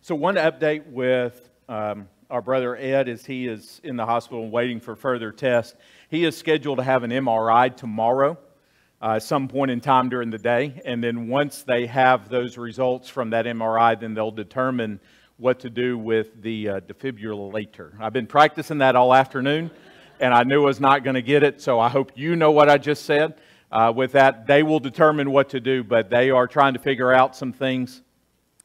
So, one update with um, our brother Ed as he is in the hospital waiting for further tests. He is scheduled to have an MRI tomorrow, uh, some point in time during the day. And then once they have those results from that MRI, then they'll determine what to do with the uh, defibrillator. I've been practicing that all afternoon, and I knew I was not going to get it, so I hope you know what I just said. Uh, with that, they will determine what to do, but they are trying to figure out some things.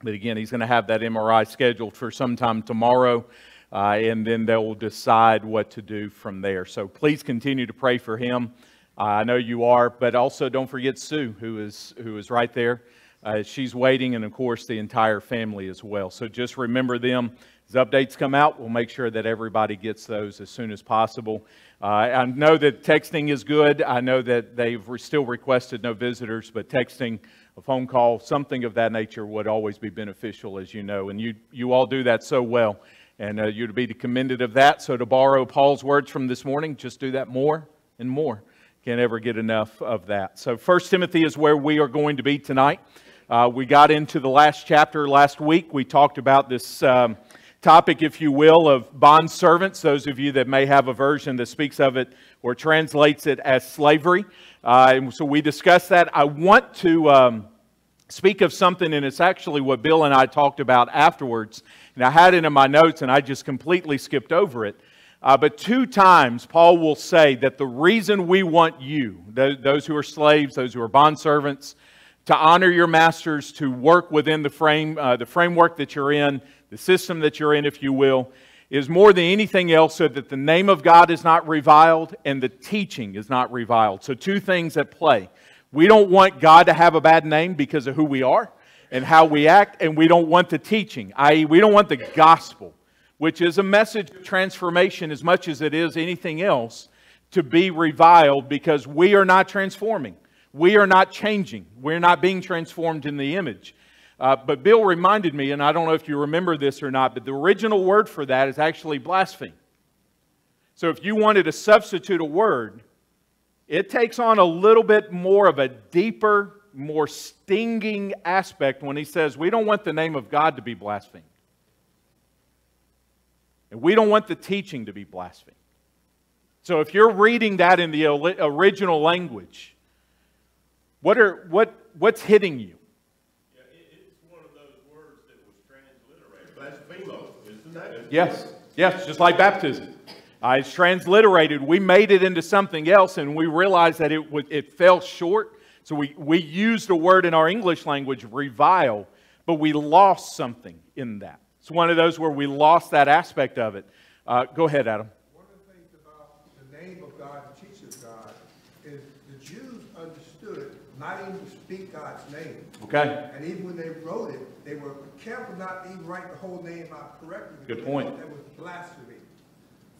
But again, he's going to have that MRI scheduled for sometime tomorrow, uh, and then they'll decide what to do from there. So please continue to pray for him. Uh, I know you are, but also don't forget Sue, who is, who is right there. Uh, she's waiting, and of course, the entire family as well. So just remember them. As updates come out, we'll make sure that everybody gets those as soon as possible. Uh, I know that texting is good. I know that they've still requested no visitors, but texting a phone call, something of that nature would always be beneficial, as you know. And you, you all do that so well. And uh, to be commended of that. So, to borrow Paul's words from this morning, just do that more and more. Can't ever get enough of that. So, First Timothy is where we are going to be tonight. Uh, we got into the last chapter last week. We talked about this um, topic, if you will, of bond servants. Those of you that may have a version that speaks of it or translates it as slavery. Uh, and so we discussed that. I want to um, speak of something, and it's actually what Bill and I talked about afterwards. And I had it in my notes, and I just completely skipped over it. Uh, but two times, Paul will say that the reason we want you, those who are slaves, those who are bondservants, to honor your masters, to work within the, frame, uh, the framework that you're in, the system that you're in, if you will, is more than anything else so that the name of God is not reviled and the teaching is not reviled. So, two things at play. We don't want God to have a bad name because of who we are and how we act, and we don't want the teaching, i.e., we don't want the gospel, which is a message of transformation as much as it is anything else, to be reviled because we are not transforming. We are not changing. We're not being transformed in the image. Uh, but Bill reminded me, and I don't know if you remember this or not, but the original word for that is actually blaspheme. So if you wanted to substitute a word, it takes on a little bit more of a deeper, more stinging aspect when he says, We don't want the name of God to be blasphemed. And we don't want the teaching to be blasphemed. So if you're reading that in the original language, what are, what, what's hitting you? Yes, yes, just like baptism. Uh, it's transliterated. We made it into something else and we realized that it, would, it fell short. So we, we used a word in our English language, revile, but we lost something in that. It's one of those where we lost that aspect of it. Uh, go ahead, Adam. One of the things about the name of God, the teaching of God, is the Jews understood not even to speak God's name. Okay. And even when they wrote it, they were careful not to even write the whole name out correctly. Good point. That was blasphemy.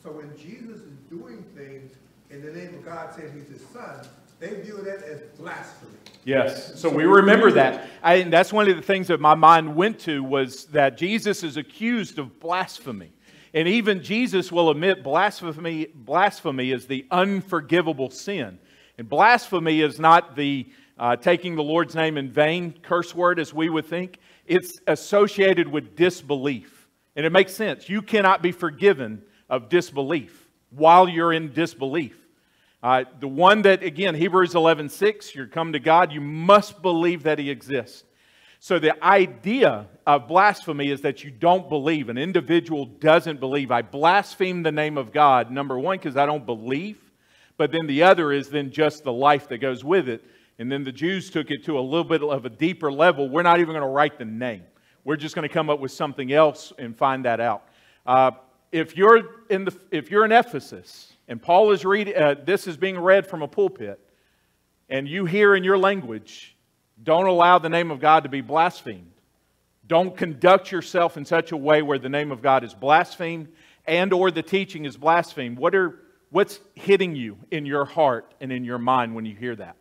So when Jesus is doing things in the name of God, saying he's his son, they view that as blasphemy. Yes. So we remember that. I, and that's one of the things that my mind went to was that Jesus is accused of blasphemy. And even Jesus will admit blasphemy, blasphemy is the unforgivable sin. And blasphemy is not the uh, taking the Lord's name in vain curse word as we would think. It's associated with disbelief. And it makes sense. You cannot be forgiven of disbelief while you're in disbelief. Uh, the one that, again, Hebrews 11 6, you come to God, you must believe that He exists. So the idea of blasphemy is that you don't believe. An individual doesn't believe. I blaspheme the name of God, number one, because I don't believe. But then the other is then just the life that goes with it. And then the Jews took it to a little bit of a deeper level. We're not even going to write the name. We're just going to come up with something else and find that out. Uh, if you're in the if you're in Ephesus and Paul is reading, uh, this is being read from a pulpit, and you hear in your language, don't allow the name of God to be blasphemed. Don't conduct yourself in such a way where the name of God is blasphemed and or the teaching is blasphemed. What are what's hitting you in your heart and in your mind when you hear that?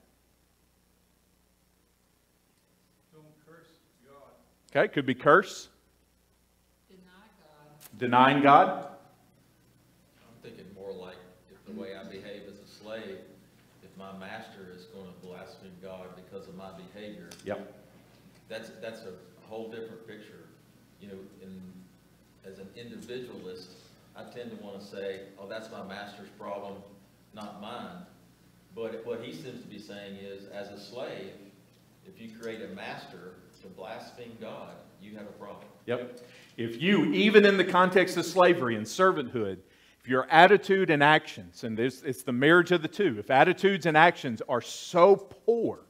Don't curse God. Okay, could be curse. Denying God. I'm thinking more like if the way I behave as a slave, if my master is going to blaspheme God because of my behavior. Yep. That's, that's a whole different picture. You know, in as an individualist, I tend to want to say, oh, that's my master's problem, not mine. But what he seems to be saying is, as a slave, if you create a master to blaspheme God, you have a problem. Yep. If you, even in the context of slavery and servanthood, if your attitude and actions, and this, it's the marriage of the two, if attitudes and actions are so poor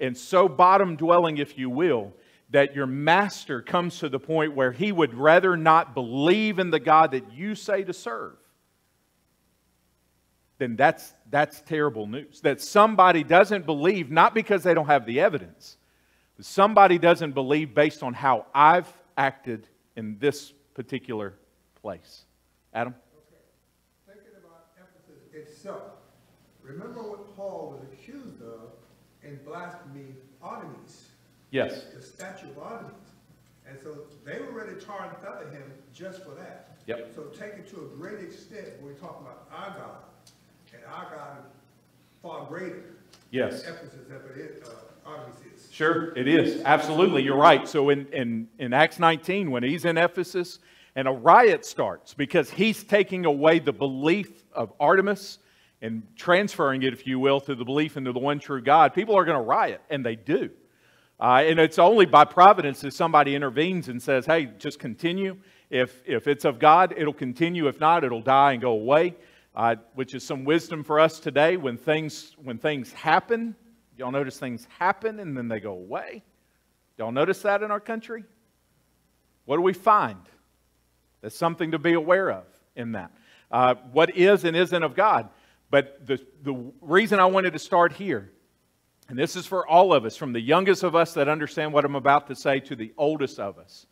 and so bottom dwelling, if you will, that your master comes to the point where he would rather not believe in the God that you say to serve, then that's, that's terrible news. That somebody doesn't believe, not because they don't have the evidence, but somebody doesn't believe based on how I've acted in this particular place. Adam? Okay. Thinking about Ephesus itself, remember what Paul was accused of in blasphemy Artemis, Yes. the statue of Artemis. And so they were ready to tar and feather him just for that. Yep. So take it to a great extent, when we're talking about our God, and our God is far greater. Yes. than Ephesus, is, uh. Sure, it is. Absolutely, you're right. So in, in, in Acts 19, when he's in Ephesus and a riot starts because he's taking away the belief of Artemis and transferring it, if you will, to the belief into the one true God, people are going to riot, and they do. Uh, and it's only by providence that somebody intervenes and says, hey, just continue. If, if it's of God, it'll continue. If not, it'll die and go away, uh, which is some wisdom for us today when things, when things happen. Y'all notice things happen and then they go away? Y'all notice that in our country? What do we find? There's something to be aware of in that. Uh, what is and isn't of God. But the, the reason I wanted to start here and this is for all of us, from the youngest of us that understand what I'm about to say to the oldest of us.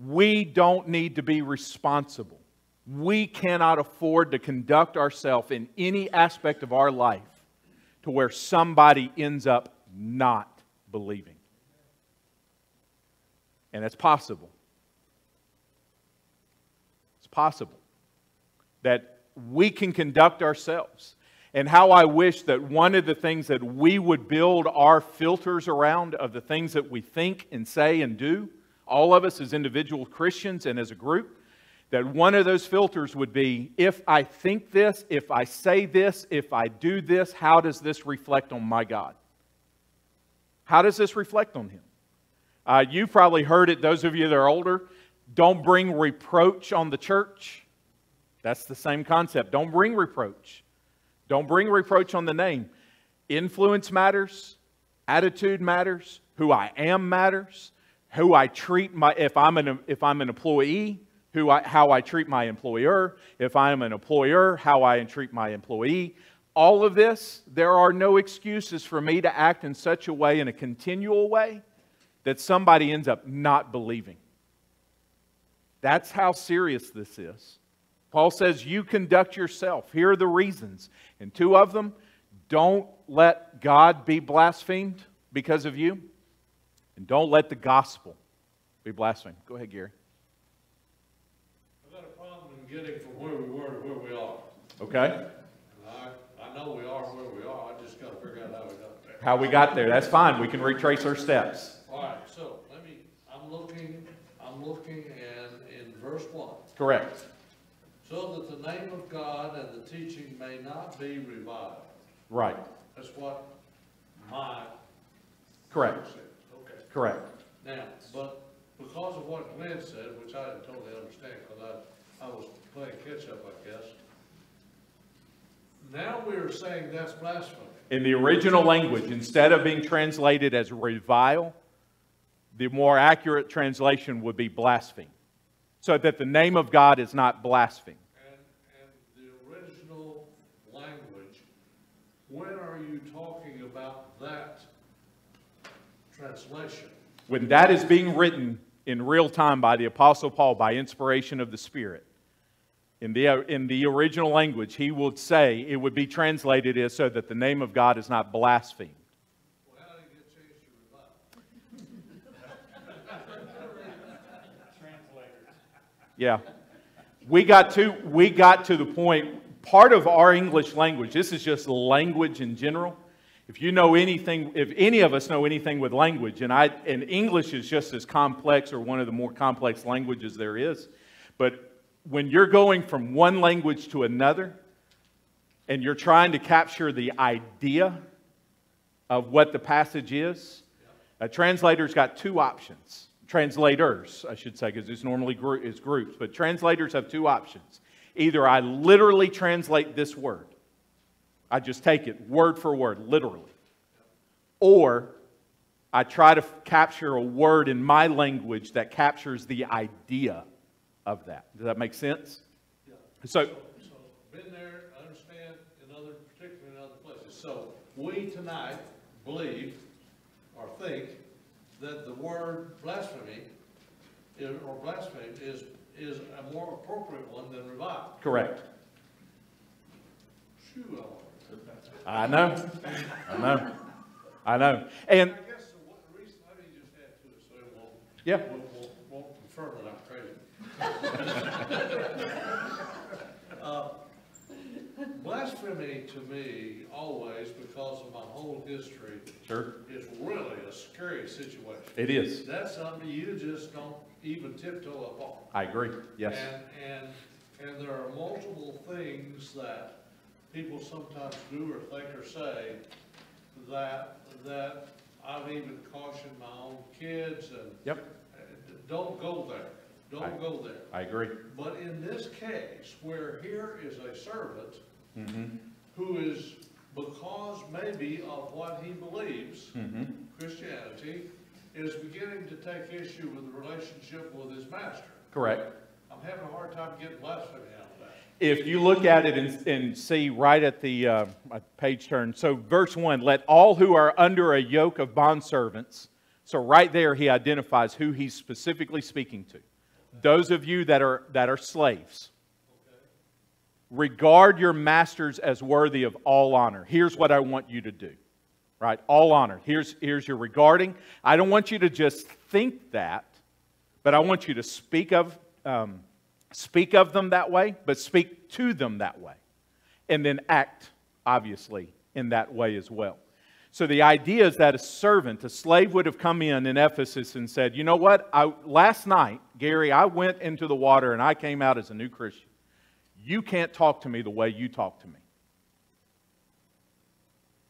We don't need to be responsible. We cannot afford to conduct ourselves in any aspect of our life to where somebody ends up not believing. And it's possible. It's possible that we can conduct ourselves and how I wish that one of the things that we would build our filters around of the things that we think and say and do, all of us as individual Christians and as a group, that one of those filters would be if I think this, if I say this, if I do this, how does this reflect on my God? How does this reflect on Him? Uh, you've probably heard it, those of you that are older, don't bring reproach on the church. That's the same concept. Don't bring reproach. Don't bring reproach on the name. Influence matters, attitude matters, who I am matters, who I treat my if I'm an if I'm an employee, who I, how I treat my employer, if I'm an employer, how I treat my employee. All of this, there are no excuses for me to act in such a way, in a continual way, that somebody ends up not believing. That's how serious this is. Paul says, You conduct yourself. Here are the reasons. And two of them don't let God be blasphemed because of you, and don't let the gospel be blasphemed. Go ahead, Gary. I've got a problem in getting from where we were to where we are. Okay? I, I know we are where we are, I just gotta figure out how we got there. How we got there. That's fine. We can retrace our steps. All right, so let me, I'm looking, I'm looking and in verse one. Correct. So that the name of God and the teaching may not be reviled. Right. That's what my Correct. Okay. Correct. Now, but because of what Glenn said, which I didn't totally understand, because I, I was playing catch-up, I guess. Now we're saying that's blasphemy. In the original language, instead of being translated as revile, the more accurate translation would be blaspheme. So that the name of God is not blasphemed. And, and the original language, when are you talking about that translation? When that is being written in real time by the Apostle Paul by inspiration of the Spirit, in the, in the original language, he would say it would be translated as so that the name of God is not blasphemed. Well, how did it get changed? Yeah. We got to we got to the point part of our English language. This is just language in general. If you know anything, if any of us know anything with language, and I and English is just as complex or one of the more complex languages there is. But when you're going from one language to another and you're trying to capture the idea of what the passage is, a translator's got two options. Translators, I should say, because it's normally is groups, but translators have two options. Either I literally translate this word, I just take it word for word, literally, or I try to f- capture a word in my language that captures the idea of that. Does that make sense? So, So, been there, understand, in other, particularly in other places. So, we tonight believe or think that the word blasphemy is, or blasphemy is, is a more appropriate one than revile. correct. Shoo, I know. I know. I know. And I guess the reason, I mean, just add to it, so it won't. Yeah. Won't, won't, won't confirm crazy. Uh, Blasphemy to me, always, because of my whole history, sure, is really a scary situation. it is. That's something you just don't even tiptoe upon. I agree. Yes. And, and, and there are multiple things that people sometimes do or think or say that, that I've even cautioned my own kids and Yep. don't go there, I- don't go there. I agree. But in this case, where here is a servant Mm-hmm. who is, because maybe of what he believes, Mm-hmm. Christianity, is beginning to take issue with the relationship with his master. Correct. I'm having a hard time getting blasphemy out of that. If you look at it and, and see right at the uh, page turn, so verse 1 let all who are under a yoke of bondservants, so right there he identifies who he's specifically speaking to. Those of you that are, that are slaves, regard your masters as worthy of all honor. Here's what I want you to do, right? All honor. Here's, here's your regarding. I don't want you to just think that, but I want you to speak of, um, speak of them that way, but speak to them that way. And then act, obviously, in that way as well. So the idea is that a servant, a slave, would have come in in Ephesus and said, You know what? I, last night, Gary, I went into the water and I came out as a new Christian. You can't talk to me the way you talk to me.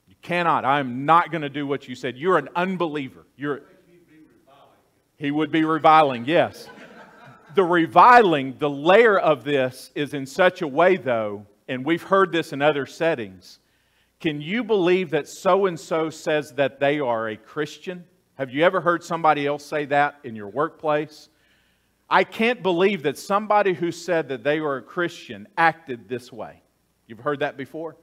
You cannot. I am not going to do what you said. You're an unbeliever. You're, he would be reviling, yes. The reviling, the layer of this is in such a way, though, and we've heard this in other settings. Can you believe that so and so says that they are a Christian? Have you ever heard somebody else say that in your workplace? I can't believe that somebody who said that they were a Christian acted this way. You've heard that before?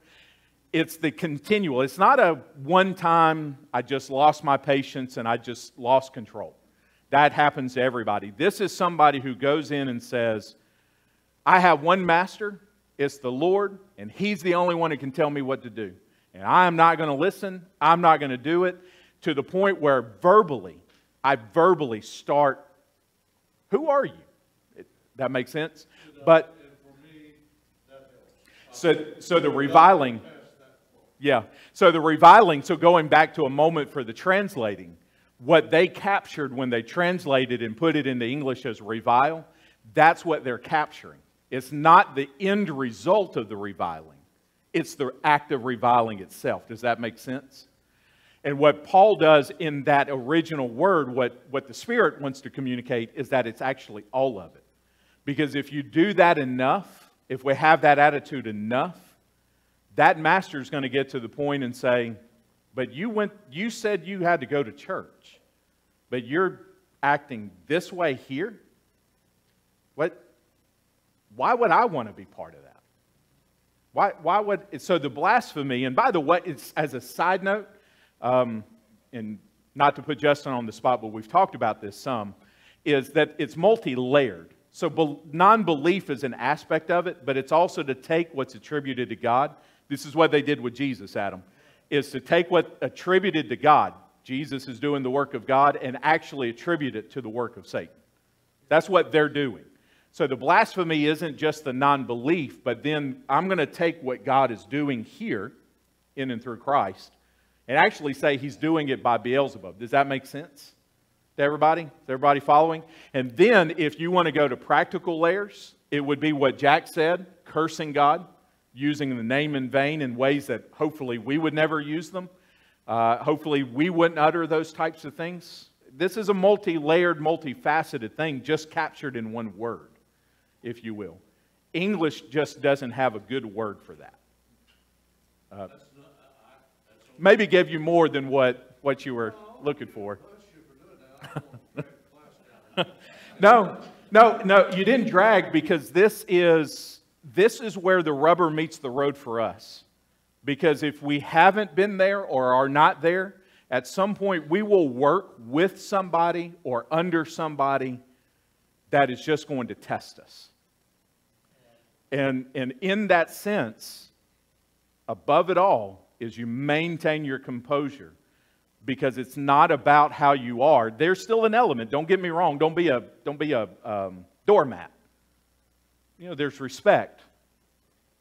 It's the continual. It's not a one time, I just lost my patience and I just lost control. That happens to everybody. This is somebody who goes in and says, I have one master, it's the Lord, and He's the only one who can tell me what to do. And I am not going to listen, I'm not going to do it, to the point where verbally, I verbally start, Who are you? It, that makes sense? But so, so the reviling, yeah. So the reviling, so going back to a moment for the translating, what they captured when they translated and put it into English as revile, that's what they're capturing. It's not the end result of the reviling, it's the act of reviling itself. Does that make sense? And what Paul does in that original word, what, what the Spirit wants to communicate, is that it's actually all of it. Because if you do that enough, if we have that attitude enough, that master is going to get to the point and say, But you, went, you said you had to go to church, but you're acting this way here? What? Why would I want to be part of that? Why, why would, so the blasphemy, and by the way, it's, as a side note, um, and not to put Justin on the spot, but we've talked about this some, is that it's multi layered. So bel non belief is an aspect of it, but it's also to take what's attributed to God. This is what they did with Jesus, Adam, is to take what attributed to God, Jesus is doing the work of God, and actually attribute it to the work of Satan. That's what they're doing. So the blasphemy isn't just the non belief, but then I'm going to take what God is doing here in and through Christ and actually say he's doing it by Beelzebub. Does that make sense? to everybody? Is everybody following? And then, if you want to go to practical layers, it would be what Jack said cursing God, using the name in vain in ways that hopefully we would never use them. Uh, hopefully, we wouldn't utter those types of things. This is a multi layered, multifaceted thing just captured in one word, if you will. English just doesn't have a good word for that. Uh, maybe give you more than what, what you were looking for. no, no, no, you didn't drag because this is, this is where the rubber meets the road for us. Because if we haven't been there or are not there, at some point we will work with somebody or under somebody that is just going to test us. And, and in that sense, above it all, is you maintain your composure because it's not about how you are. There's still an element. Don't get me wrong. Don't be a don't be a um, doormat. You know, there's respect,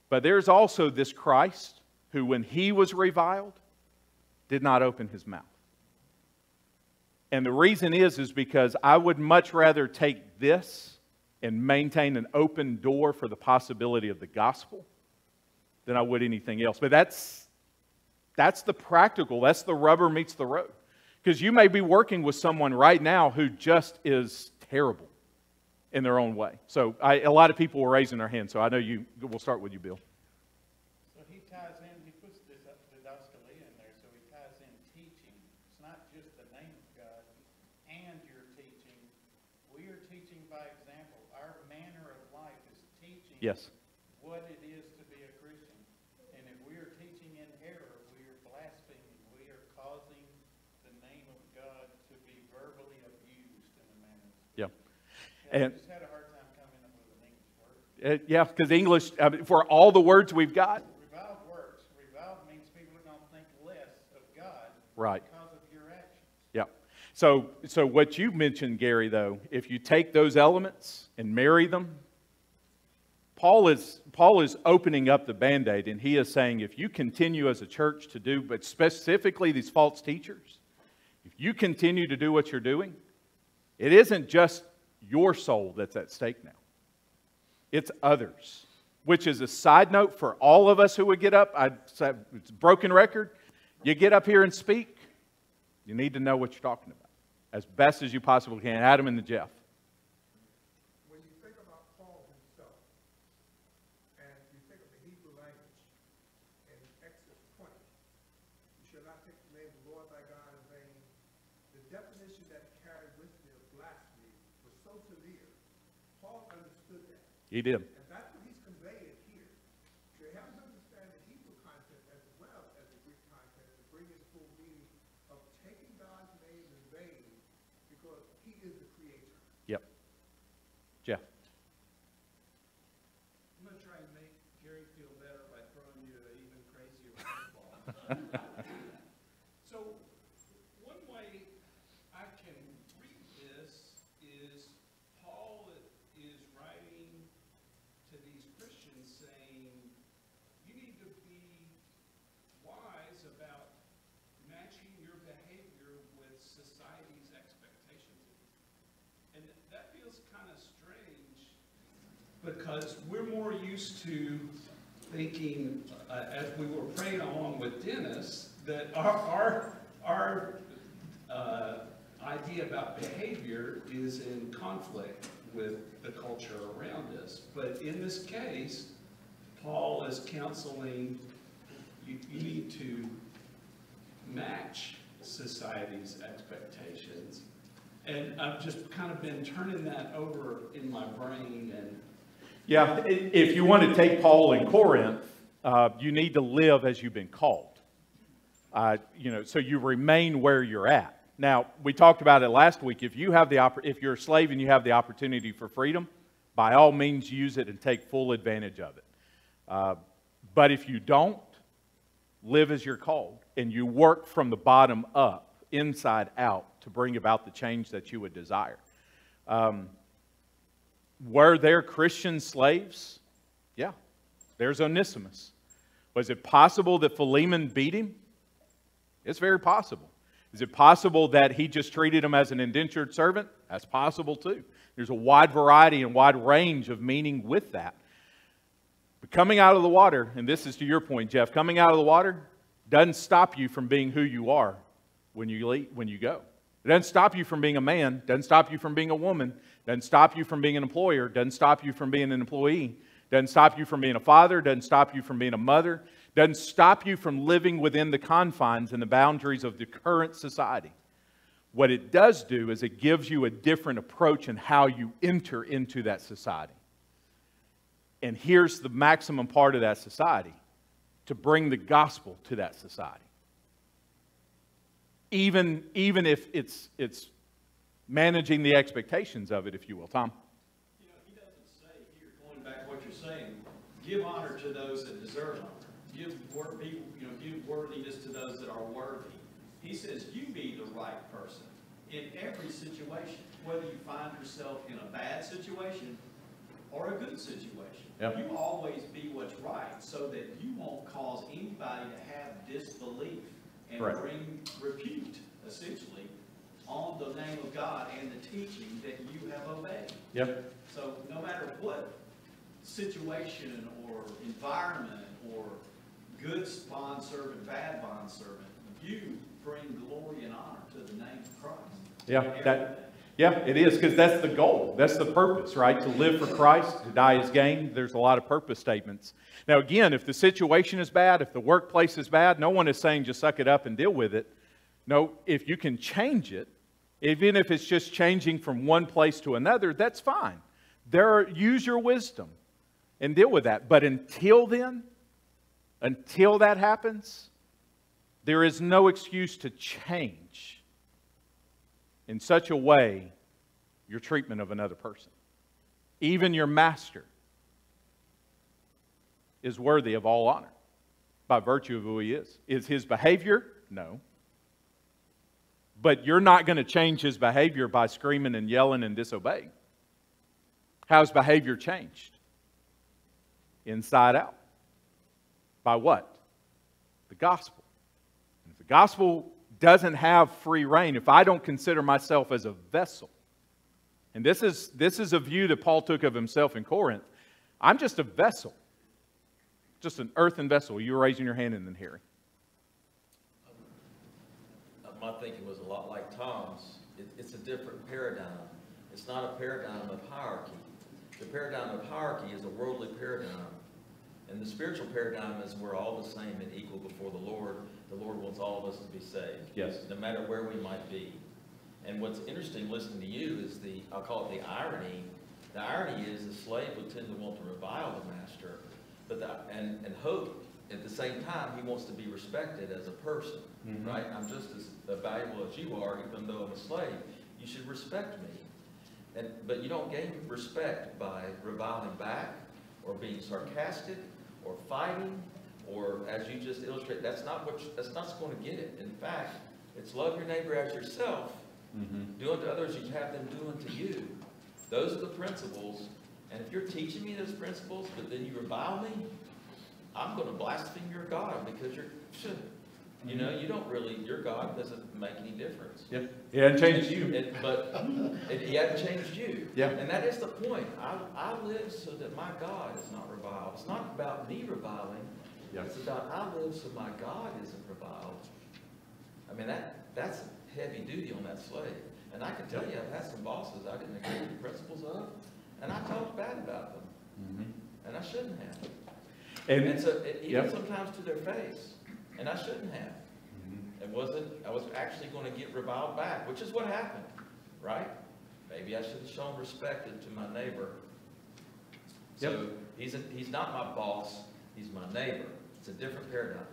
but there's also this Christ who, when he was reviled, did not open his mouth. And the reason is is because I would much rather take this and maintain an open door for the possibility of the gospel than I would anything else. But that's that's the practical, that's the rubber meets the road. Because you may be working with someone right now who just is terrible in their own way. So I, a lot of people were raising their hands, so I know you, we'll start with you, Bill. So he ties in, he puts this up didascalia in there, so he ties in teaching. It's not just the name of God and your teaching. We are teaching by example. Our manner of life is teaching Yes. what it is to be a Christian. And if we are teaching in error, we are blaspheming. We are causing the name of God to be verbally abused in a manner. Yeah. I And- just had a hard time coming up with an English word. Uh, yeah, because English, I mean, for all the words we've got, Reviled works. Reviled means people are going to think less of God Right. because of your actions. Yeah. So, so what you mentioned, Gary, though, if you take those elements and marry them, Paul is, Paul is opening up the band aid and he is saying if you continue as a church to do, but specifically these false teachers, if you continue to do what you're doing, it isn't just your soul that's at stake now, it's others. Which is a side note for all of us who would get up. I say it's broken record. You get up here and speak, you need to know what you're talking about as best as you possibly can. Adam and the Jeff. When you think about Paul himself, and you think of the Hebrew language in Exodus twenty, you shall not take the name of the Lord thy God in vain. The definition that carried with it of blasphemy was so severe, Paul understood that. He did. And that's what he's conveying here. You have to understand the Hebrew content as well as the Greek content to bring its full meaning of taking God's name in vain because he is the creator. Yep. Jeff. I'm gonna try and make Gary feel better by throwing you an even crazier curveball. So, one way I can read this is Paul is writing to these Christians saying, you need to be wise about matching your behavior with society's expectations. And that feels kind of strange because we're more used to thinking, uh, as we were praying along with Dennis, that our, our, our uh, idea about behavior is in conflict with the culture around us. But in this case, Paul is counseling, you, you need to match society's expectations. And I've just kind of been turning that over in my brain and Yeah, if you want to take Paul in Corinth, uh, you need to live as you've been called. Uh, you know, so you remain where you're at. Now, we talked about it last week. If you have the if you're a slave and you have the opportunity for freedom, by all means use it and take full advantage of it. Uh, but if you don't, live as you're called and you work from the bottom up, inside out, to bring about the change that you would desire. Um, were there Christian slaves? Yeah. There's Onesimus. Was it possible that Philemon beat him? It's very possible. Is it possible that he just treated him as an indentured servant? That's possible too. There's a wide variety and wide range of meaning with that. Coming out of the water, and this is to your point, Jeff, coming out of the water doesn't stop you from being who you are when you, leave, when you go. It doesn't stop you from being a man, doesn't stop you from being a woman, doesn't stop you from being an employer, doesn't stop you from being an employee, doesn't stop you from being a father, doesn't stop you from being a mother, doesn't stop you from living within the confines and the boundaries of the current society. What it does do is it gives you a different approach in how you enter into that society. And here's the maximum part of that society to bring the gospel to that society. Even, even if it's, it's managing the expectations of it, if you will. Tom? You know, he doesn't say here, going back what you're saying, give honor to those that deserve honor. Give wor- you know, give worthiness to those that are worthy. He says you be the right person in every situation, whether you find yourself in a bad situation or a good situation. Yep. You always be what's right so that you won't cause anybody to have disbelief and Correct. bring repute, essentially, on the name of God and the teaching that you have obeyed. Yep. So no matter what situation or environment or good bondservant, bad bondservant, you bring glory and honor to the name of Christ. Yeah, that, yeah, it is, because that's the goal. That's the purpose, right? To live for Christ, to die is gain. There's a lot of purpose statements. Now, again, if the situation is bad, if the workplace is bad, no one is saying just suck it up and deal with it. No, if you can change it, even if it's just changing from one place to another, that's fine. There are, use your wisdom and deal with that. But until then, until that happens, there is no excuse to change in such a way your treatment of another person. Even your master is worthy of all honor by virtue of who he is. Is his behavior? No. But you're not going to change his behavior by screaming and yelling and disobeying. How's behavior changed? Inside out. By what? The gospel. And if the gospel doesn't have free rein, if I don't consider myself as a vessel, and this is, this is a view that Paul took of himself in Corinth, I'm just a vessel, just an earthen vessel. You were raising your hand and then Harry. My thinking was a lot like Tom's. It, it's a different paradigm. It's not a paradigm of hierarchy. The paradigm of hierarchy is a worldly paradigm. And the spiritual paradigm is we're all the same and equal before the Lord. The Lord wants all of us to be saved. Yes. No matter where we might be. And what's interesting listening to you is the, I'll call it the irony. The irony is the slave would tend to want to revile the master, but the, and, and hope at the same time he wants to be respected as a person, mm-hmm. right? I'm just as valuable as you are, even though I'm a slave. You should respect me. And, but you don't gain respect by reviling back or being sarcastic or fighting or as you just illustrate, that's not what, you- that's not going to get it. In fact, it's love your neighbor as yourself. Mm-hmm. Do unto others as you have them do unto you. Those are the principles. And if you're teaching me those principles, but then you revile me, I'm going to blaspheme your God because you're, you know, you don't really, your God doesn't make any difference. Yep. It hasn't changed you. It- But it, he hasn't changed you. Yeah. And that is the point. I, I live so that my God is not reviled. It's not about me reviling. Yeah. It's about I live so my God isn't reviled. I mean, that, that's heavy duty on that slave. And I can tell you, I've had some bosses I didn't agree with the principles of, and I talked bad about them. Mm-hmm. And I shouldn't have. And, And so, it- even Yep. sometimes to their face, and I shouldn't have. Mm-hmm. It wasn't, I was actually gonna get reviled back, which is what happened, right? Maybe I should have shown respect to my neighbor. So, he's, a- he's not my boss, he's my neighbor. It's a different paradigm.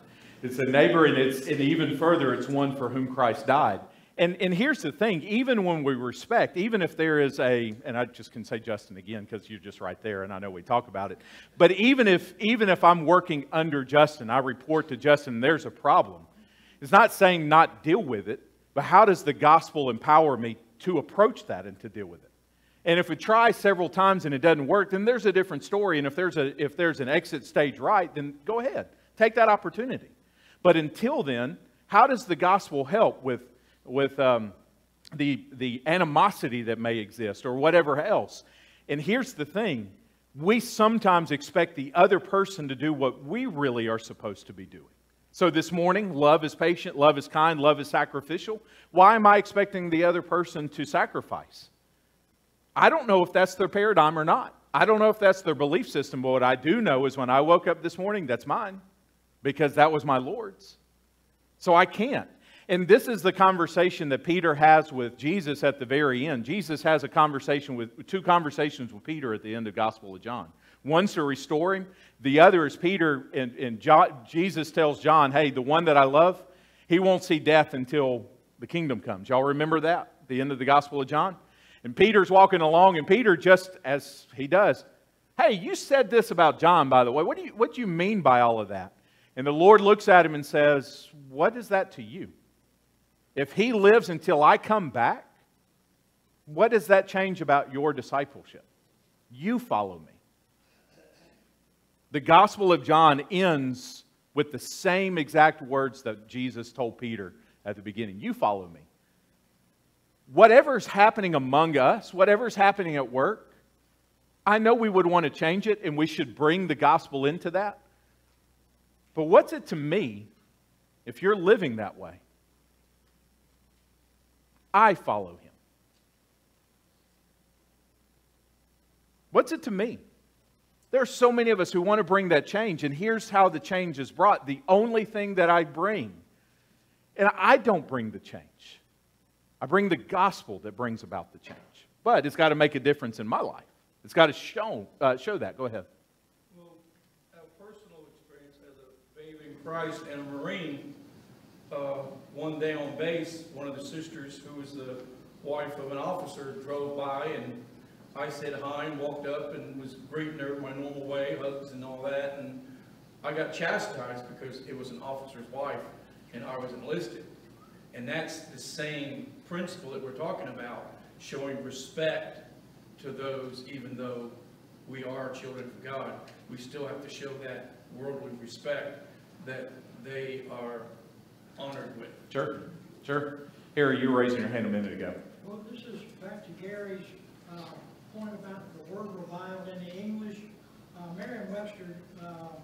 It's a neighbor, and it's and even further, it's one for whom Christ died. And and here's the thing: even when we respect, even if there is a, and I just can say Justin again because you're just right there, and I know we talk about it. But even if even if I'm working under Justin, I report to Justin, there's a problem. It's not saying not deal with it, but how does the gospel empower me to approach that and to deal with it? And if we try several times and it doesn't work, then there's a different story. And if there's a if there's an exit stage right, then go ahead, take that opportunity. But until then, how does the gospel help with with um, the, the animosity that may exist or whatever else. And here's the thing we sometimes expect the other person to do what we really are supposed to be doing. So this morning, love is patient, love is kind, love is sacrificial. Why am I expecting the other person to sacrifice? I don't know if that's their paradigm or not. I don't know if that's their belief system, but what I do know is when I woke up this morning, that's mine because that was my Lord's. So I can't. And this is the conversation that Peter has with Jesus at the very end. Jesus has a conversation with two conversations with Peter at the end of Gospel of John. One's to restore him, the other is Peter, and, and John, Jesus tells John, Hey, the one that I love, he won't see death until the kingdom comes. Y'all remember that? The end of the Gospel of John? And Peter's walking along, and Peter, just as he does, Hey, you said this about John, by the way. What do you, what do you mean by all of that? And the Lord looks at him and says, What is that to you? If he lives until I come back, what does that change about your discipleship? You follow me. The Gospel of John ends with the same exact words that Jesus told Peter at the beginning You follow me. Whatever's happening among us, whatever's happening at work, I know we would want to change it and we should bring the gospel into that. But what's it to me if you're living that way? I follow him. What's it to me? There are so many of us who want to bring that change, and here's how the change is brought. The only thing that I bring, and I don't bring the change, I bring the gospel that brings about the change. But it's got to make a difference in my life. It's got to show, uh, show that. Go ahead. Well, a personal experience as a babe in Christ and a Marine, uh, one day on base, one of the sisters, who was the wife of an officer, drove by and I said hi and walked up and was greeting her my normal way, hugs and all that. And I got chastised because it was an officer's wife and I was enlisted. And that's the same principle that we're talking about, showing respect to those even though we are children of God. We still have to show that worldly respect that they are honored with. Sure, sure. Harry, you were raising your hand a minute ago. Well, this is back to Gary's uh, point about the word reviled in the English. Uh, Merriam-Webster um,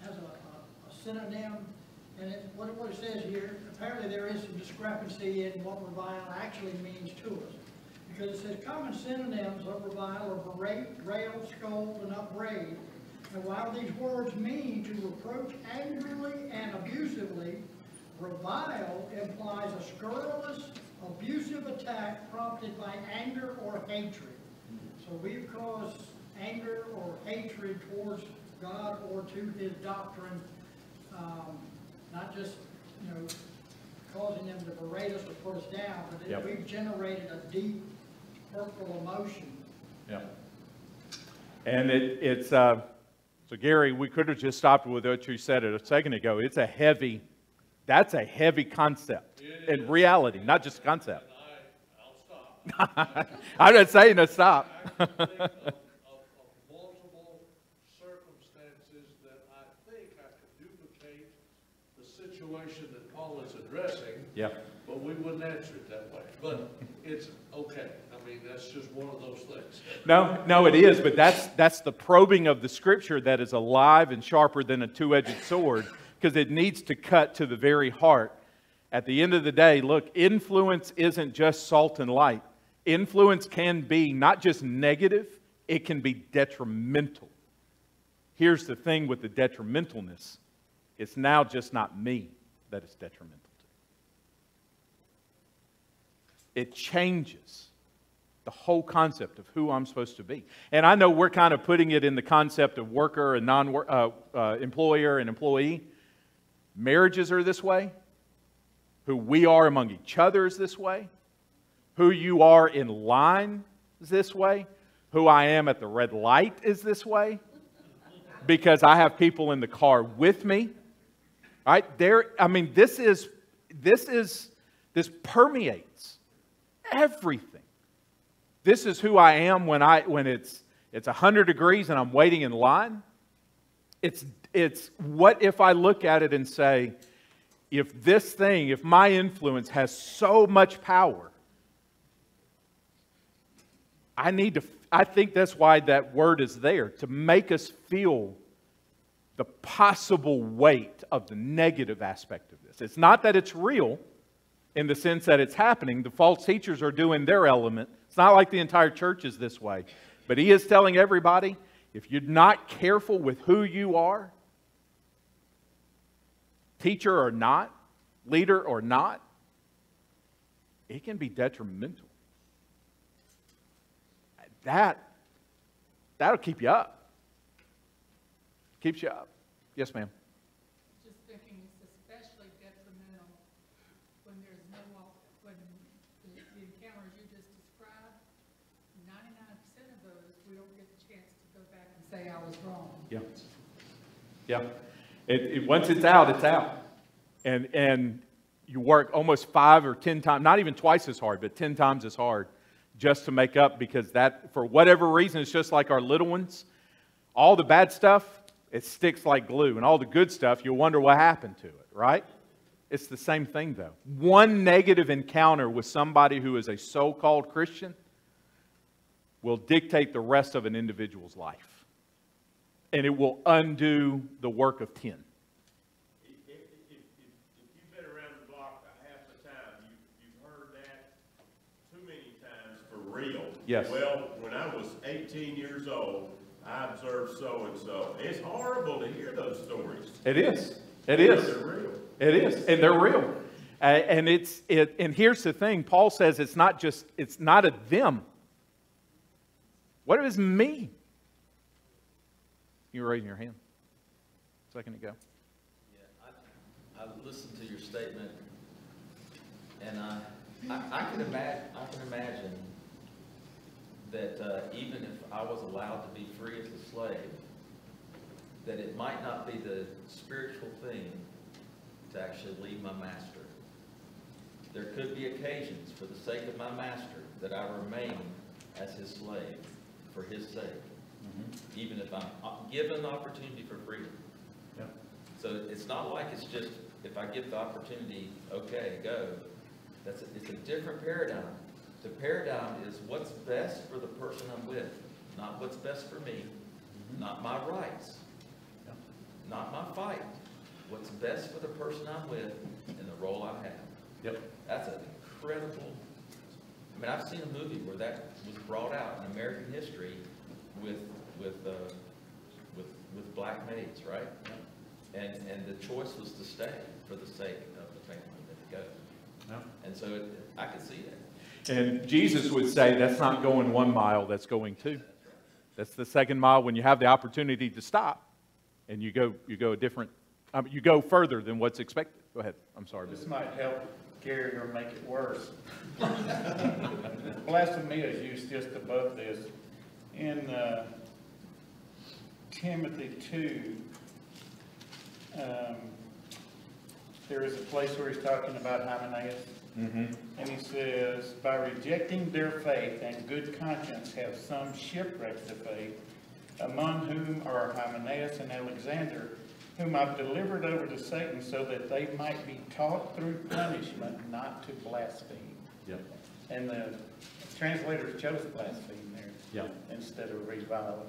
has a, a, a synonym, and it, what, what it says here, apparently there is some discrepancy in what revile actually means to us. Because it says common synonyms of revile are berate, rail, scold, and upbraid. And while these words mean to reproach angrily and abusively, revile implies a scurrilous, abusive attack prompted by anger or hatred. So we've caused anger or hatred towards God or to his doctrine, um, not just, you know, causing them to berate us or put us down, but Yep. we've generated a deep, hurtful emotion. Yeah. And it, it's, uh, so Gary, we could have just stopped with what you said it a second ago. It's a heavy, that's a heavy concept in reality, not just concept. I, I'll stop. I'm not saying to stop. I can think of, of, of multiple circumstances that I think I could duplicate the situation that Paul is addressing, yeah. but we wouldn't answer it that way. But it's okay. I mean, that's just one of those things. No, no, it is, but that's, that's the probing of the scripture that is alive and sharper than a two edged sword because it needs to cut to the very heart. At the end of the day, look, influence isn't just salt and light. Influence can be not just negative, it can be detrimental. Here's the thing with the detrimentalness it's now just not me that is detrimental to. It changes the whole concept of who I'm supposed to be. And I know we're kind of putting it in the concept of worker and non uh, uh, employer and employee. Marriages are this way. Who we are among each other is this way. Who you are in line is this way. Who I am at the red light is this way. Because I have people in the car with me. Right? There, I mean, this is this is this permeates everything. This is who I am when I when it's it's 100 degrees and I'm waiting in line. It's it's what if I look at it and say, if this thing, if my influence has so much power, I need to, I think that's why that word is there, to make us feel the possible weight of the negative aspect of this. It's not that it's real in the sense that it's happening. The false teachers are doing their element. It's not like the entire church is this way. But he is telling everybody if you're not careful with who you are, teacher or not, leader or not, it can be detrimental. That, that'll keep you up. Keeps you up. Yes, ma'am. Just thinking it's especially detrimental when there's no, when the the encounters you just described, ninety-nine percent of those, we don't get the chance to go back and say I was wrong. Yeah. Yeah. It, it, once it's out, it's out. And, and you work almost five or ten times, not even twice as hard, but ten times as hard just to make up because that, for whatever reason, it's just like our little ones. All the bad stuff, it sticks like glue. And all the good stuff, you'll wonder what happened to it, right? It's the same thing, though. One negative encounter with somebody who is a so called Christian will dictate the rest of an individual's life and it will undo the work of 10. If, if, if, if you've been around the block half the time, you, you've heard that too many times for real. Yes. Well, when I was eighteen years old, I observed so-and-so. It's horrible to hear those stories. It is. It is. They're real. It is, and they're real. Uh, and it's it. And here's the thing: Paul says it's not just it's not a them. What if me? You were raising your hand a second ago. Yeah, I, I listened to your statement, and I, I, I can imagine, I can imagine that, uh, even if I was allowed to be free as a slave, that it might not be the spiritual thing to actually leave my master. There could be occasions, for the sake of my master, that I remain as his slave, for his sake, Mm-hmm. even if I'm given the opportunity for freedom. Yep. So it's not like it's just, if I get the opportunity, okay, go. That's, a- it's a different paradigm. The paradigm is what's best for the person I'm with, not what's best for me, mm-hmm. not my rights, not my fight. What's best for the person I'm with and the role I have. Yep. That's an incredible, I mean, I've seen a movie where that was brought out in American history with, with, uh, with, with black maids, right? And, and the choice was to stay for the sake of the family that to go. And so it, I could see that. And Jesus would say that's not going one mile, that's going two. That's the second mile when you have the opportunity to stop and you go, you go a different, um, you go further than what's expected. Go ahead. I'm sorry. This might help Gary or make it worse. Blasphemy is used just above this. In uh, Timothy 2, um, there is a place where he's talking about Hymenaeus. And he says, by rejecting their faith and good conscience have some shipwrecked the faith, among whom are Hymenaeus and Alexander, whom I've delivered over to Satan so that they might be taught through punishment not to blaspheme. Yep. And the translators chose blaspheme there Yep. instead of revile.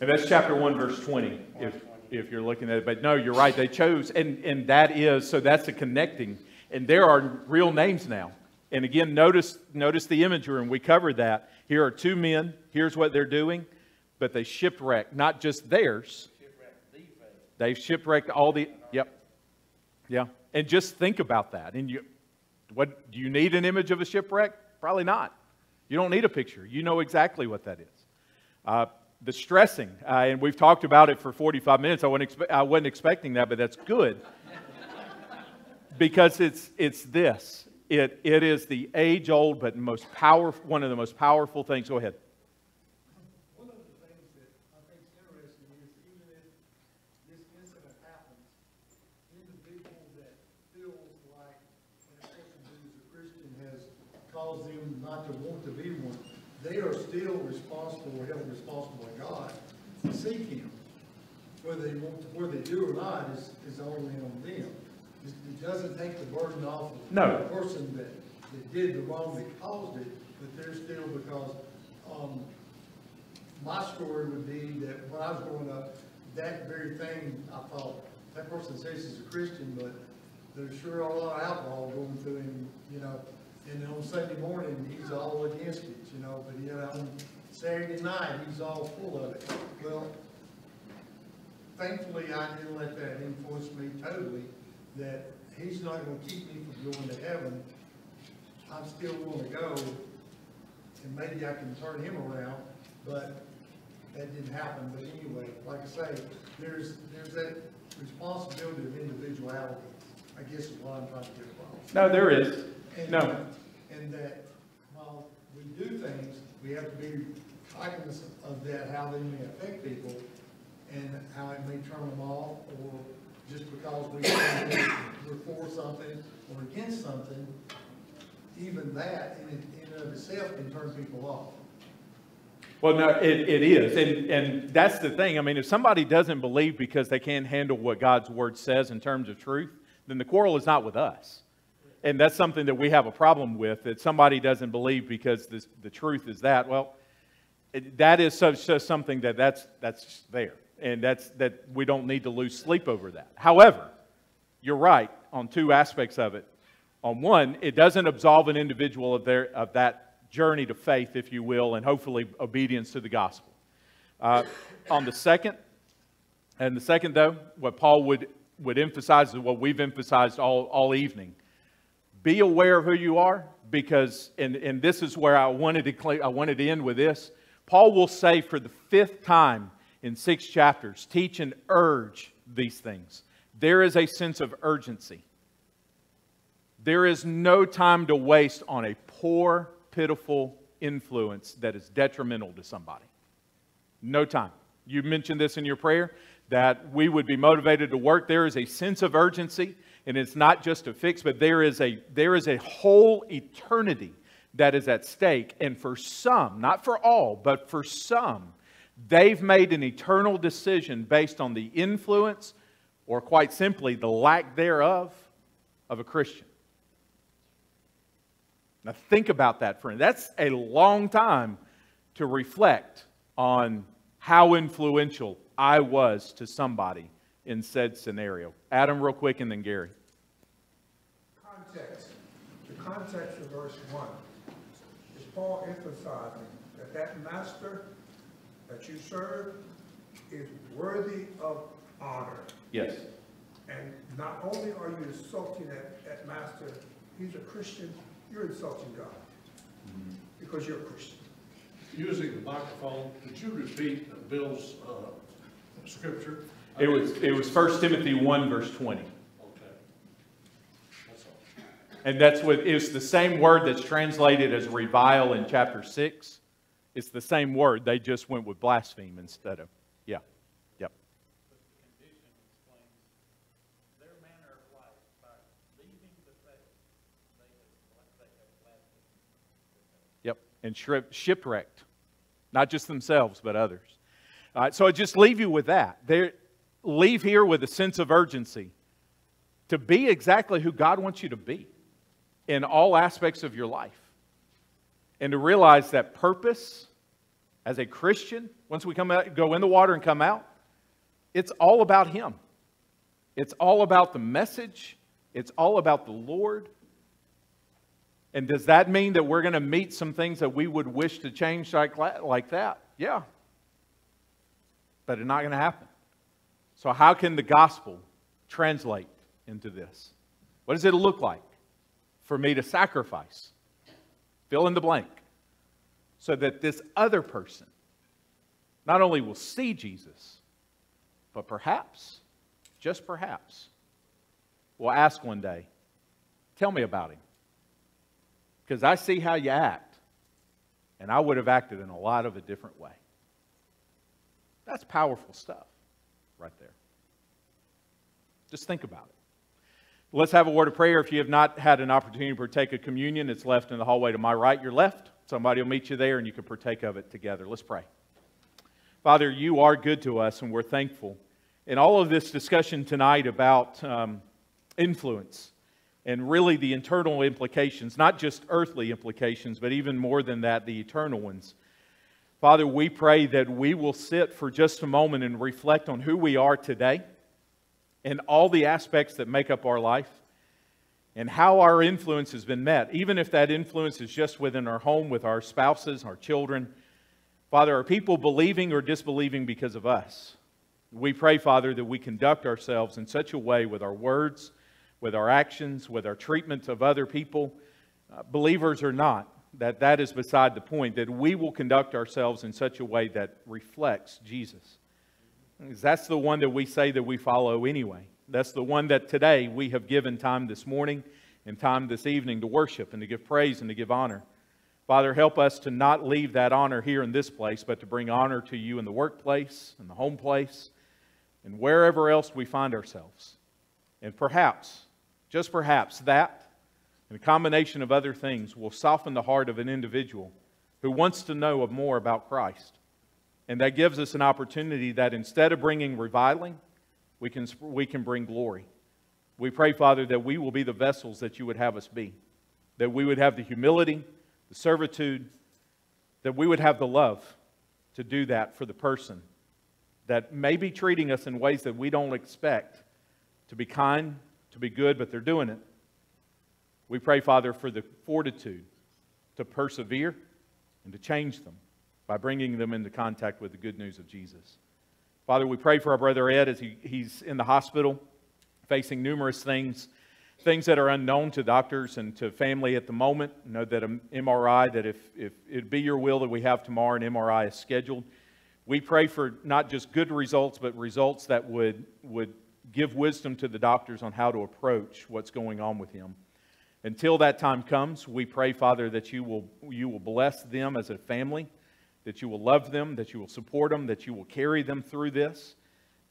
And that's chapter 1, verse 20, if, if you're looking at it. But no, you're right. They chose, and, and that is, so that's the connecting. And there are real names now. And again, notice, notice the imagery, and we covered that. Here are two men. Here's what they're doing. But they shipwrecked, not just theirs. They've shipwrecked all the, yep, yeah. And just think about that. And you, what, do you need an image of a shipwreck? Probably not. You don't need a picture. You know exactly what that is. Uh, the stressing, uh, and we've talked about it for 45 minutes. I expe- I wasn't expecting that, but that's good. because it's, it's this. It, it is the age old but most powerful, one of the most powerful things. Go ahead. One of the things that I think is interesting is even if this incident happens, individual that feels like that person who is a Christian has caused them not to want to be one, they are still responsible or held responsible by God to seek Him. Whether they want, to- whether they do or not is, is only on them. it it doesn't take the burden off of No. the person that, that did the wrong that caused it, but they're still, because, um, my story would be that when I was growing up, that very thing, I thought, that person says he's a Christian, but there's sure a lot of alcohol going through him, you know, and on Sunday morning, he's all against it, you know, but yet on Saturday night, he's all full of it. Well, thankfully, I didn't let that influence me totally, that he's not gonna keep me from going to heaven. I'm still willing to go, and maybe I can turn him around, but that didn't happen. But anyway, like I say, there's, there's that responsibility of individuality, I guess is what I'm trying to get across. No, there is. And, No. And that while we do things, we have to be cognizant of that, how they may affect people, and how it may turn them off, or just because we we're for something or against something, even that in, in and of itself can turn people off. Well, no, it, it is. And, and that's the thing. I mean, if somebody doesn't believe because they can't handle what God's word says in terms of truth, then the quarrel is not with us. And that's something that we have a problem with, that somebody doesn't believe because this, the truth is that. Well, it, that is such, just something that that's, that's there. And that's, that we don't need to lose sleep over that. However, you're right on two aspects of it. On one, it doesn't absolve an individual of, their, of that journey to faith, if you will, and hopefully obedience to the gospel. Uh, on the second, and the second, though, what Paul would, would emphasize is what we've emphasized all, all evening. Be aware of who you are, because, and, and this is where I wanted, to, I wanted to end with this. Paul will say for the fifth time in six chapters, teach and urge these things. There is a sense of urgency. There is no time to waste on a poor, pitiful influence that is detrimental to somebody. No time. You mentioned this in your prayer that we would be motivated to work. There is a sense of urgency, and it's not just a fix, but there is a, there is a whole eternity that is at stake. And for some, not for all, but for some, they've made an eternal decision based on the influence, or quite simply, the lack thereof, of a Christian. Now, think about that, friend. That's a long time to reflect on how influential I was to somebody in said scenario. Adam, real quick, and then Gary. Context, the context of verse one is Paul emphasizing that that master that you serve is worthy of honor. Yes. And not only are you insulting that, that master, he's a Christian, you're insulting God. Because you're a Christian. Using the microphone, could you repeat Bill's, uh, scripture? It was, it was 1 Timothy 1, verse 20. Okay. That's all. And that's what, it's the same word that's translated as revile in chapter 6. It's the same word. They just went with blaspheme instead of, yeah. Yep. But the condition explains their manner of life by leaving the faith, they have, they have blasphemed. Yep. And shipwrecked. Not just themselves, but others. All right, so I just leave you with that. There, leave here with a sense of urgency to be exactly who God wants you to be in all aspects of your life. And to realize that purpose as a Christian, once we come out, go in the water and come out, it's all about Him. It's all about the message. It's all about the Lord. And does that mean that we're going to meet some things that we would wish to change like, like that? Yeah. But it's not going to happen. So, how can the gospel translate into this? What does it look like for me to sacrifice? Fill in the blank. So that this other person not only will see Jesus, but perhaps, just perhaps, will ask one day, Tell me about him because I see how you act, and I would have acted in a lot of a different way. That's powerful stuff right there. Just think about it. Let's have a word of prayer. If you have not had an opportunity to partake of communion, it's left in the hallway to my right, your left. Somebody will meet you there, and you can partake of it together. Let's pray. Father, you are good to us, and we're thankful. In all of this discussion tonight about um, influence and really the internal implications, not just earthly implications, but even more than that, the eternal ones. Father, we pray that we will sit for just a moment and reflect on who we are today and all the aspects that make up our life and how our influence has been met, even if that influence is just within our home with our spouses, our children. Father, are people believing or disbelieving because of us? We pray, Father, that we conduct ourselves in such a way with our words, with our actions, with our treatment of other people, uh, believers or not, that that is beside the point, that we will conduct ourselves in such a way that reflects Jesus. That's the one that we say that we follow anyway. That's the one that today we have given time this morning and time this evening to worship and to give praise and to give honor. Father, help us to not leave that honor here in this place, but to bring honor to you in the workplace, in the home place, and wherever else we find ourselves. And perhaps, just perhaps, that and a combination of other things will soften the heart of an individual who wants to know more about Christ. And that gives us an opportunity that instead of bringing reviling, we can, we can bring glory. We pray, Father, that we will be the vessels that you would have us be, that we would have the humility, the servitude, that we would have the love to do that for the person that may be treating us in ways that we don't expect to be kind, to be good, but they're doing it. We pray, Father, for the fortitude to persevere and to change them by bringing them into contact with the good news of Jesus. Father, we pray for our brother Ed as he, he's in the hospital facing numerous things, things that are unknown to doctors and to family at the moment. Know that an MRI, that if, if it be your will that we have tomorrow, an MRI is scheduled. We pray for not just good results, but results that would, would give wisdom to the doctors on how to approach what's going on with him. Until that time comes, we pray, Father, that you will, you will bless them as a family that you will love them, that you will support them, that you will carry them through this,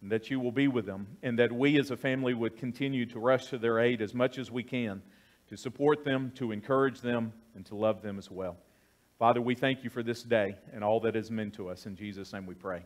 and that you will be with them, and that we as a family would continue to rush to their aid as much as we can to support them, to encourage them, and to love them as well. Father, we thank you for this day and all that is meant to us. In Jesus' name we pray.